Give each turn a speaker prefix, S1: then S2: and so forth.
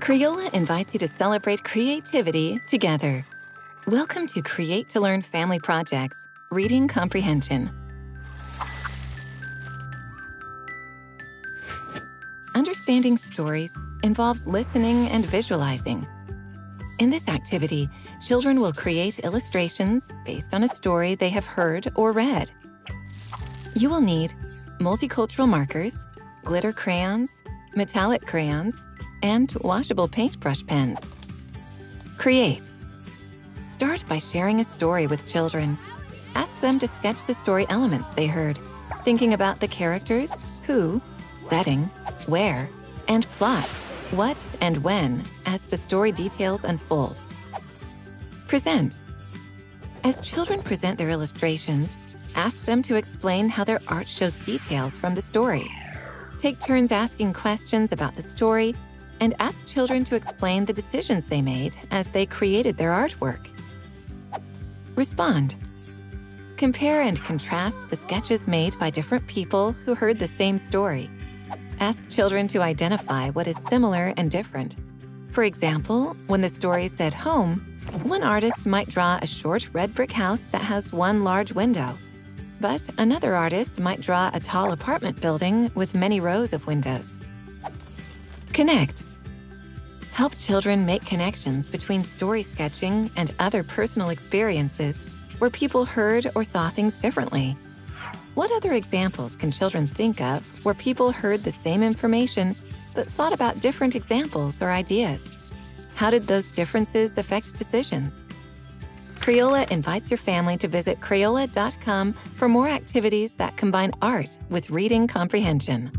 S1: Crayola invites you to celebrate creativity together. Welcome to Create to Learn Family Projects Reading Comprehension. Understanding stories involves listening and visualizing. In this activity, children will create illustrations based on a story they have heard or read. You will need multicultural markers, glitter crayons, metallic crayons, and washable paintbrush pens. Create. Start by sharing a story with children. Ask them to sketch the story elements they heard, thinking about the characters, who, setting, where, and plot, what and when, as the story details unfold. Present. As children present their illustrations, ask them to explain how their art shows details from the story. Take turns asking questions about the story and ask children to explain the decisions they made as they created their artwork. Respond. Compare and contrast the sketches made by different people who heard the same story. Ask children to identify what is similar and different. For example, when the story said home, one artist might draw a short red brick house that has one large window. But another artist might draw a tall apartment building with many rows of windows. Connect. Help children make connections between story sketching and other personal experiences where people heard or saw things differently. What other examples can children think of where people heard the same information but thought about different examples or ideas? How did those differences affect decisions? Crayola invites your family to visit Crayola.com for more activities that combine art with reading comprehension.